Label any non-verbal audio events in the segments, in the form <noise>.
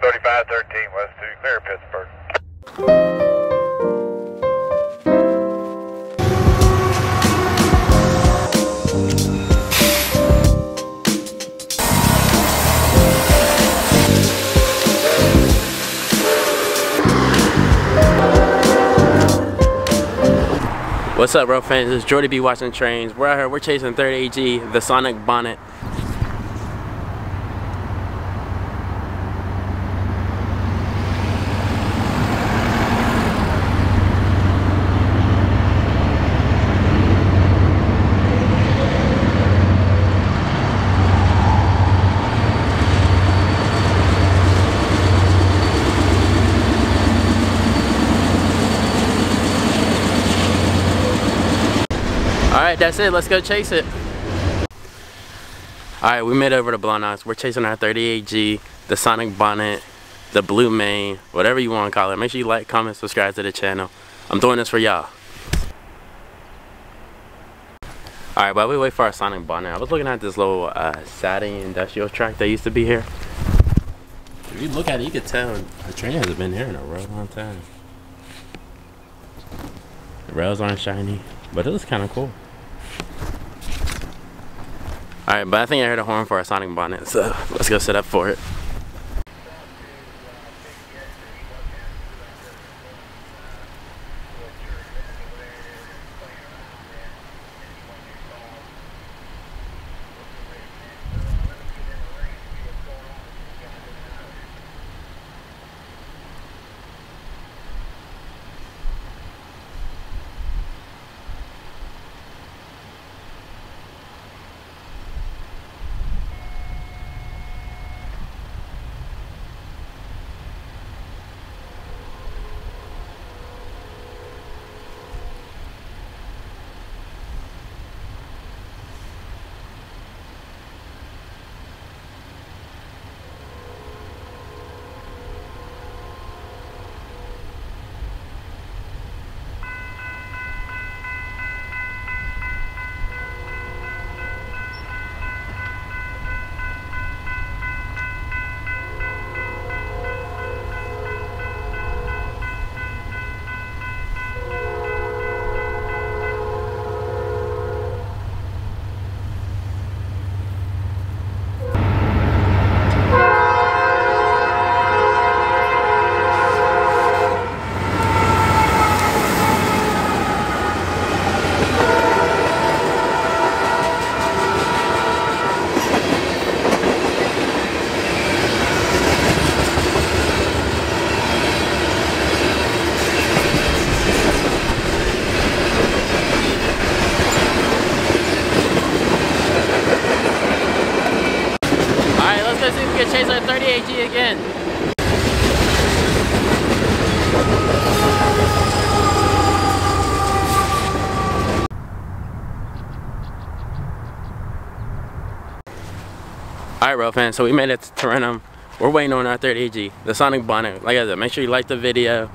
13513 west to clear Pittsburgh. What's up, bro fans? It's Jordie B watching trains. We're out here, we're chasing 3rd AG, the Sonic Bonnet. Alright, that's it. Let's go chase it. Alright, we made over to Blawnox. We're chasing our 38G, the Sonic Bonnet, the Blue Mane, whatever you want to call it. Make sure you like, comment, subscribe to the channel. I'm doing this for y'all. Alright, while we wait for our Sonic Bonnet, I was looking at this little uh, siding industrial track that used to be here. If you look at it, you can tell the train hasn't been here in a real long time. The rails aren't shiny, but it looks kind of cool. Alright, but I think I heard a horn for a Sonic Bonnet, so let's go set up for it. Alright, bro fans, so we made it to Tarentum. We're waiting on our 30 AG, the Sonic Bonnet. Like I said, make sure you like the video,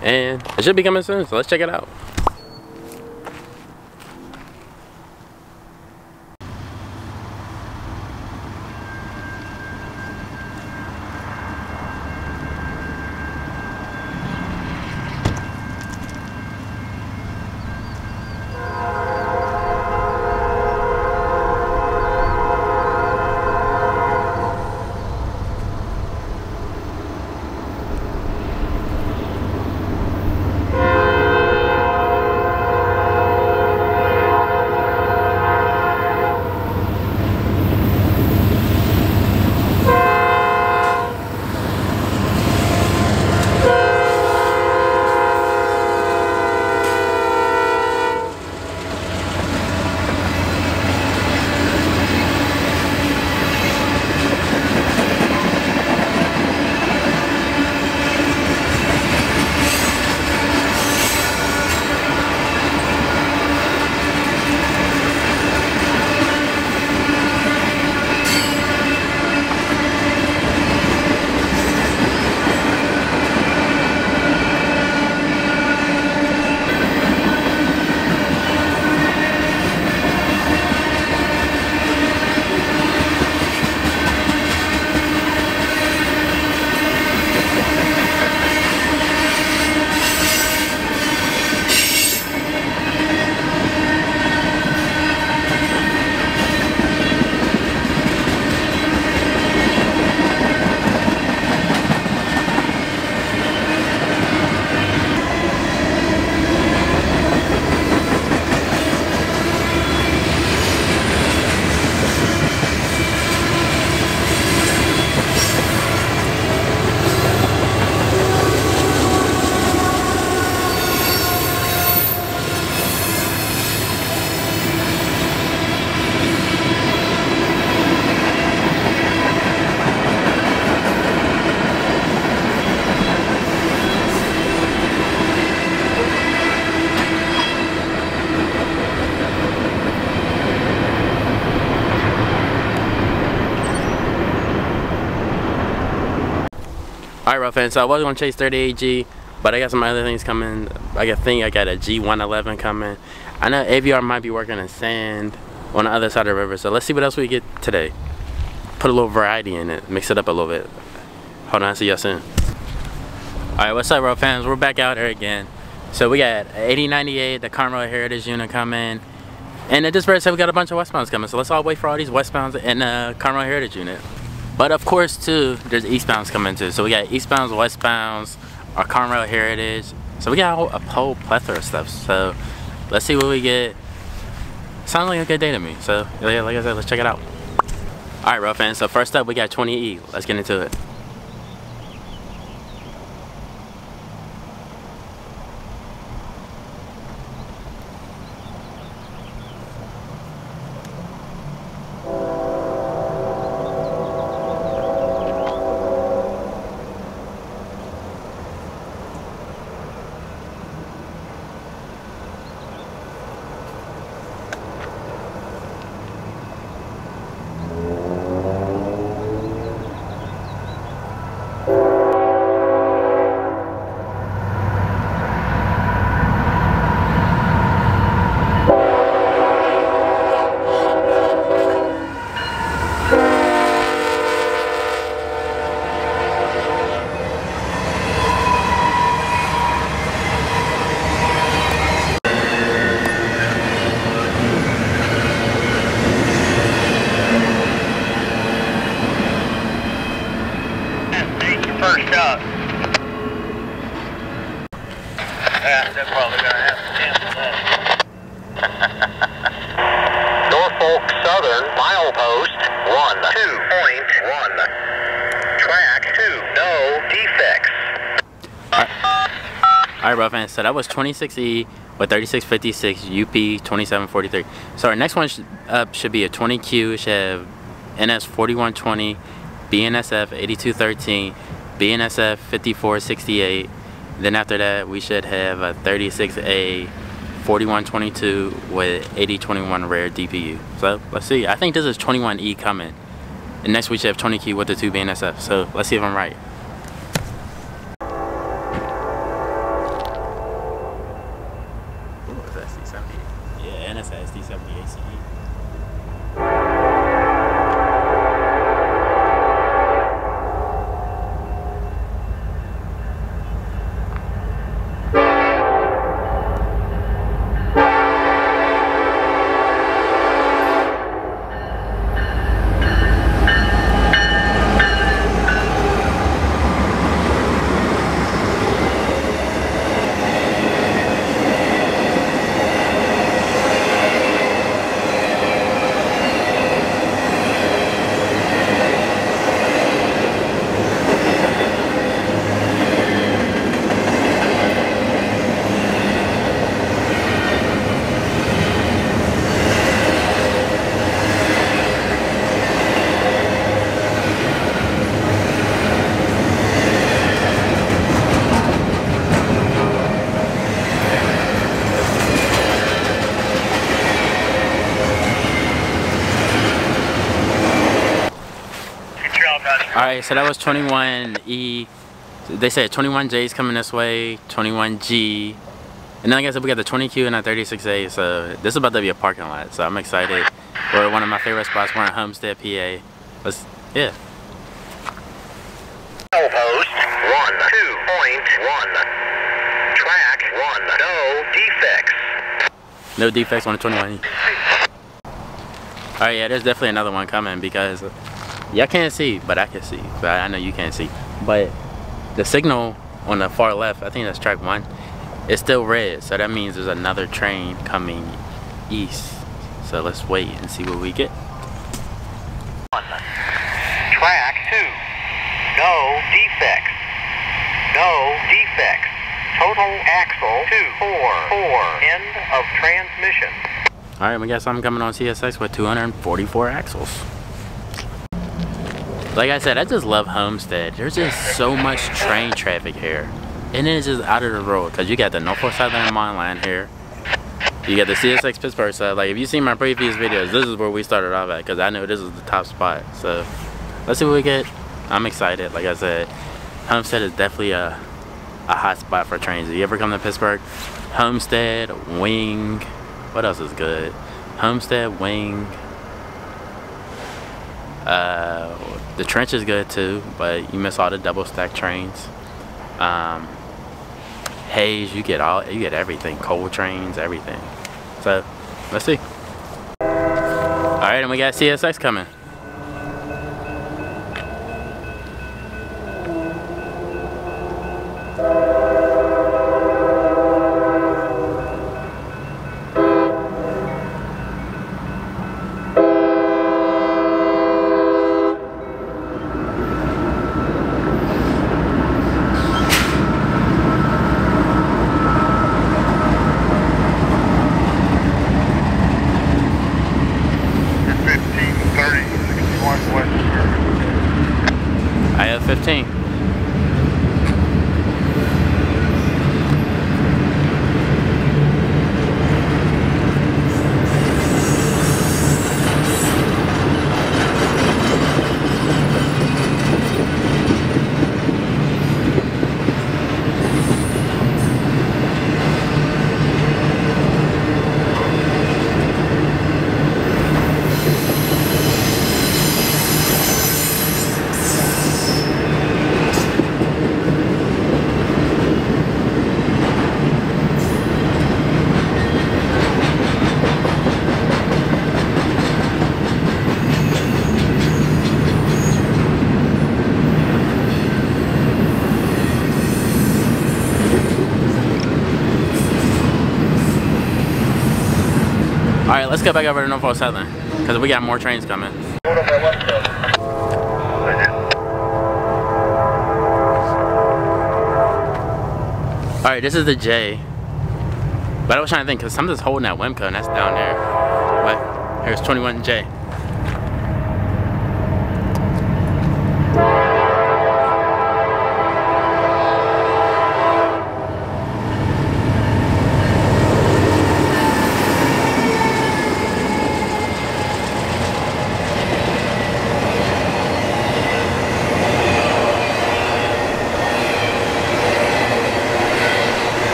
and it should be coming soon, so let's check it out. Alright, rough fans, so I was going to chase 38G, but I got some other things coming. I think I got a G111 coming. I know AVR might be working in sand on the other side of the river, so let's see what else we get today. Put a little variety in it, mix it up a little bit. Hold on, see y'all soon. Alright, what's up, road fans? We're back out here again. So we got 8098, the Conrail Heritage unit coming. And at this rate, we got a bunch of westbounds coming. So let's all wait for all these westbounds and uh, the Conrail Heritage unit. But of course, too, there's eastbounds coming too. So we got eastbounds, westbounds, our Conrail Heritage. So we got a whole, a whole plethora of stuff. So let's see what we get. Sounds like a good day to me. So yeah, like I said, let's check it out. All right, rough fans. So first up, we got 20E. Let's get into it. First up. Yeah, they're probably gonna have to cancel that. Norfolk Southern milepost one two point one. Track two, no defects. So that was 26E with 3656 UP 2743. So our next one up should be a 20Q. It should have NS 4120, BNSF 8213, BNSF 5468. Then after that, we should have a 36A 4122 with 8021 rare DPU. So let's see. I think this is 21E coming. And next we should have 20Q with the two BNSF. So let's see if I'm right. Ooh, it's SD70. Yeah, and it's a SD70 ACE. Good job, guys. All right, so that was 21E. They said 21J is coming this way, 21G. And then like I said, we got the 20Q and the 36A. So this is about to be a parking lot. So I'm excited. We're one of my favorite spots. We're in Homestead, PA. Let's, yeah. Milepost one two point one. Track one, no defects. No defects on the 21E. Alright, yeah, there's definitely another one coming because y'all can't see, but I can see. But I know you can't see. But the signal on the far left, I think that's track one, it's still red. So that means there's another train coming east. So let's wait and see what we get. Track two, no defects. No defects. Total axle two four four. End of transmission. Alright, we got something coming on CSX with 244 axles. Like I said, I just love Homestead. There's just so much train traffic here. And it's just out of the road. Because you got the Norfolk Southern Main line here. You got the CSX Pittsburgh side. Like, if you seen my previous videos, this is where we started off at. Because I know this is the top spot. So, let's see what we get. I'm excited. Like I said, Homestead is definitely a, a hot spot for trains. If you ever come to Pittsburgh, Homestead, Wing, what else is good? Homestead, Wing, uh, the trench is good too, but you miss all the double stack trains. Um, Hays, you get all, you get everything, coal trains, everything. So, let's see. All right, and we got CSX coming. 15. Right, let's get back over to Southern because we got more trains coming. All right, this is the J. But I was trying to think because something's holding that Whemco and that's down there. But here's 21J.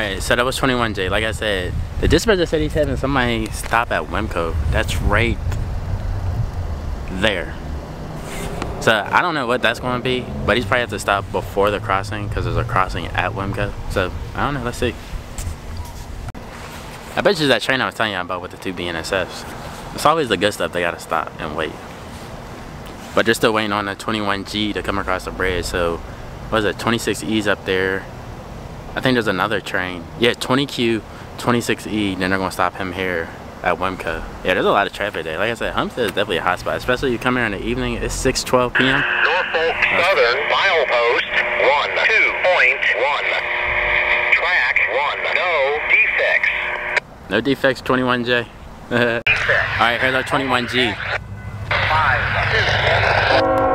Alright, so that was 21J. Like I said, the dispatcher said he's having somebody stop at Whemco. That's right there. So I don't know what that's going to be, but he's probably have to stop before the crossing because there's a crossing at Whemco. So I don't know. Let's see. I bet you that train I was telling you about with the two BNSFs. It's always the good stuff they got to stop and wait. But they're still waiting on the 21G to come across the bridge. So what is it? 26E's up there. I think there's another train. Yeah, 20Q, 26E, then they're gonna stop him here at Whemco. Yeah, there's a lot of traffic there. Like I said, Homestead is definitely a hot spot, especially you come here in the evening. It's 6:12 p.m. Norfolk Southern milepost 1, 2.1. Track 1, no defects. No defects, 21J. <laughs> All right, here's our 21G. 5, 2.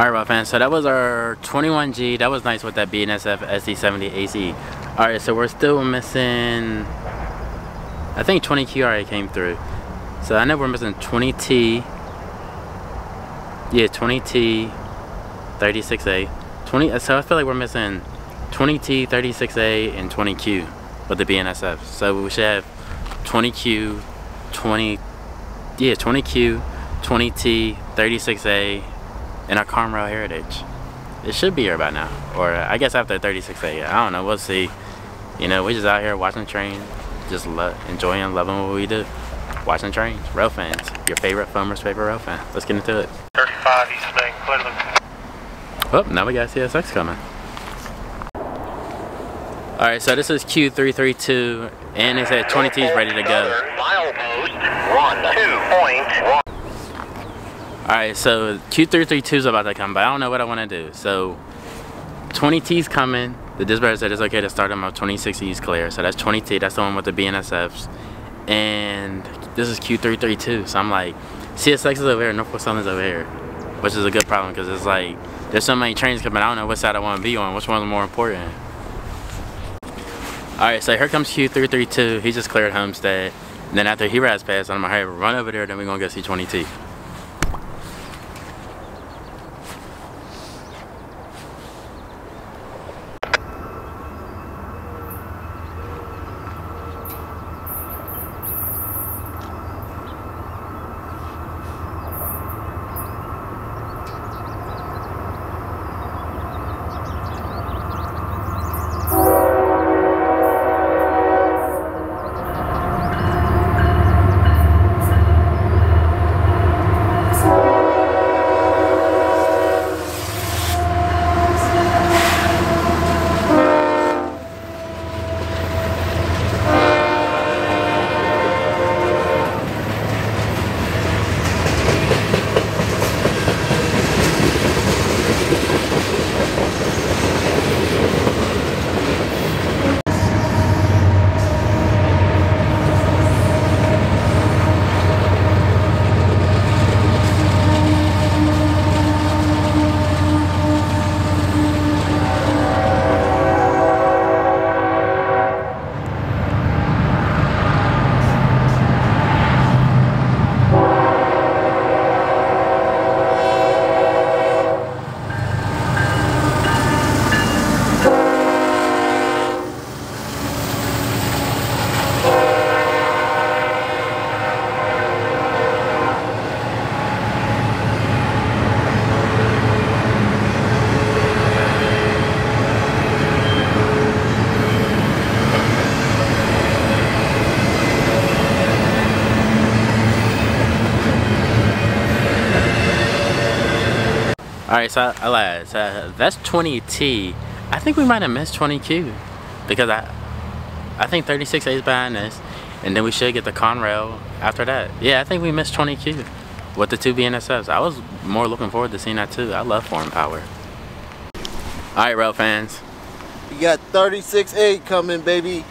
Alright, well, fans, so that was our 21G. That was nice with that BNSF SD70 AC. Alright, so we're still missing, I think 20Q already came through. So I know we're missing 20T. Yeah, 20T, 36A. 20, so I feel like we're missing 20T, 36A, and 20Q with the BNSF. So we should have 20Q, 20, yeah, 20Q, 20T, 36A, and our Conrail Heritage. It should be here by now. Or I guess after 36A, I don't know, we'll see. You know, we just out here watching trains, just lo enjoying, loving what we do. Watching trains, rail fans, your favorite farmer's favorite rail fan. Let's get into it. 35 East Main, Cleveland. Oh, now we got CSX coming. Alright, so this is Q332, and it said 20T is ready to go. Southern Milepost 12.1. Alright, so Q332 is about to come, but I don't know what I want to do. So 20T's coming. The dispatcher said it's okay to start them up 26E is clear. So that's 20T, that's the one with the BNSFs. And this is Q332. So I'm like, CSX is over here, Norfolk Southern's over here. Which is a good problem because it's like, there's so many trains coming, I don't know what side I want to be on, which one's more important. Alright, so here comes Q332. He just cleared Homestead. And then after he rides past, I'm gonna hurry, run over there, then we're gonna go see 20T. Alright, so I lied. So that's 20T. I think we might have missed 20Q. Because I I think 36A is behind us. And then we should get the Conrail after that. Yeah, I think we missed 20Q with the two BNSFs. I was more looking forward to seeing that too. I love foreign power. Alright, rail fans. You got 36A coming, baby.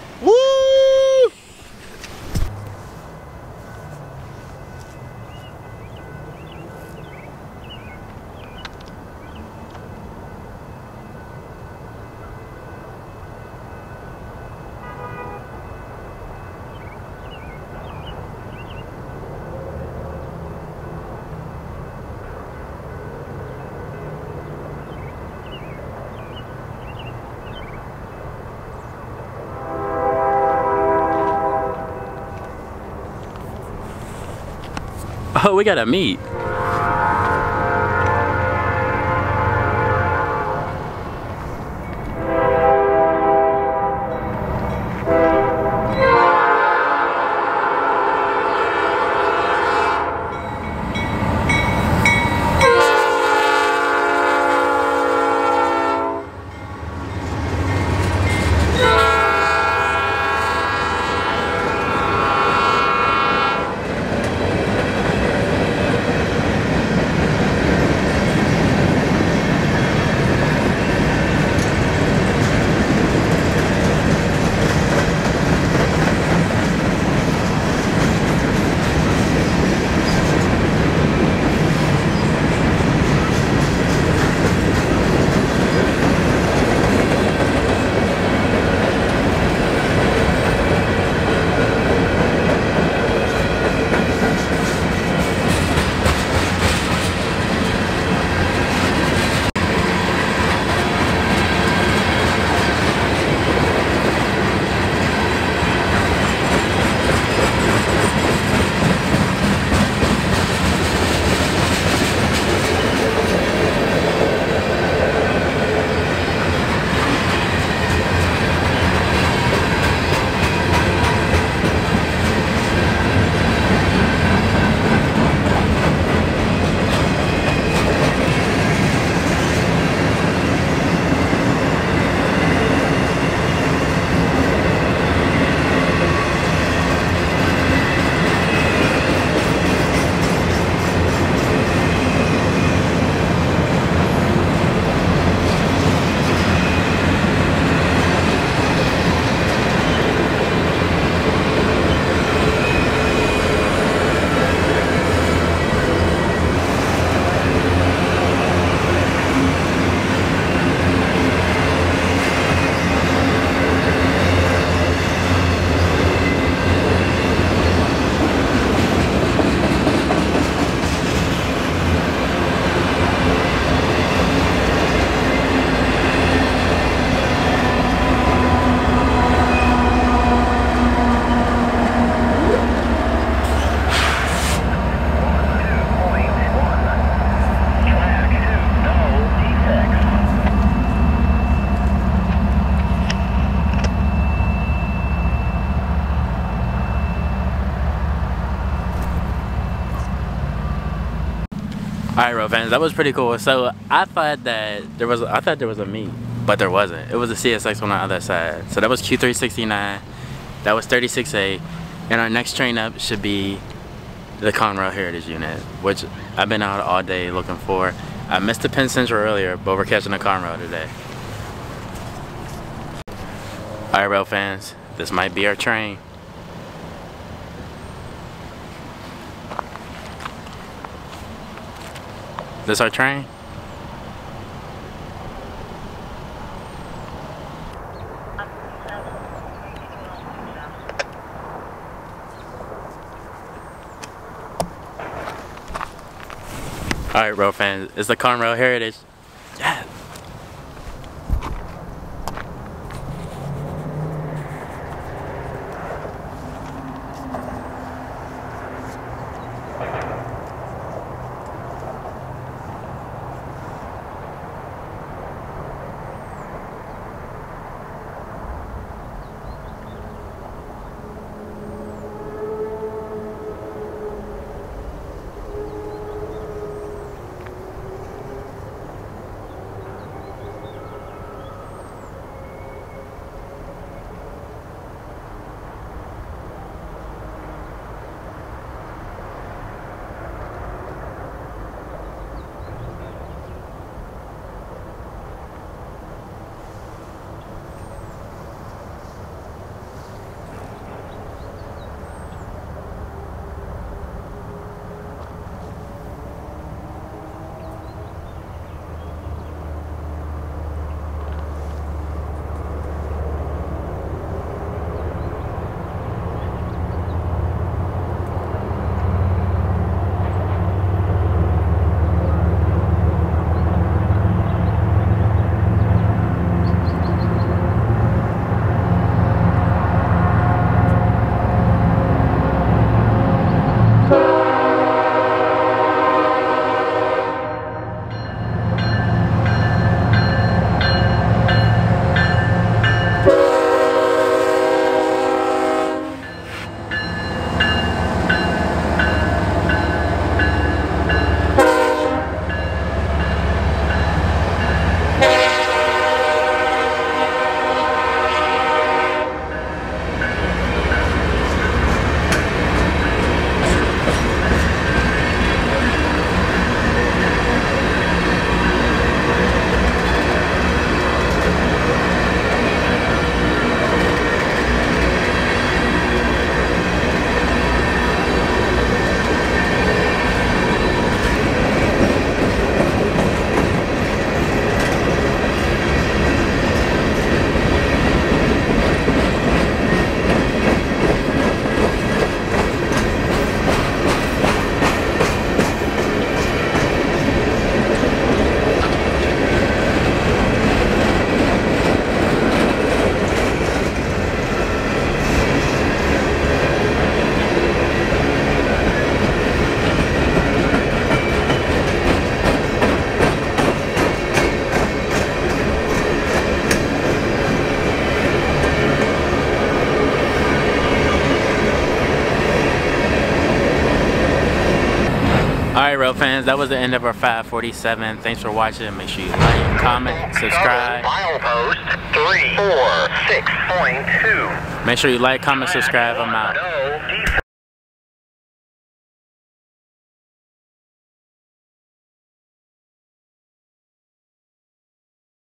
Oh, we got a meet. Right, road fans, that was pretty cool. So I thought that there was, I thought there was a meet, but there wasn't. It was a CSX on the other side. So that was Q369. That was 36A. And our next train up should be the Conrail Heritage Unit, which I've been out all day looking for. I missed the Penn Central earlier, but we're catching the Conrail today. All right, rail fans, this might be our train. This our train? All right, rail fans, it's the Conrail Heritage. Rail fans, that was the end of our 547. Thanks for watching. Make sure you like, comment, subscribe. Milepost 346.2. Make sure you like, comment, subscribe. I'm out.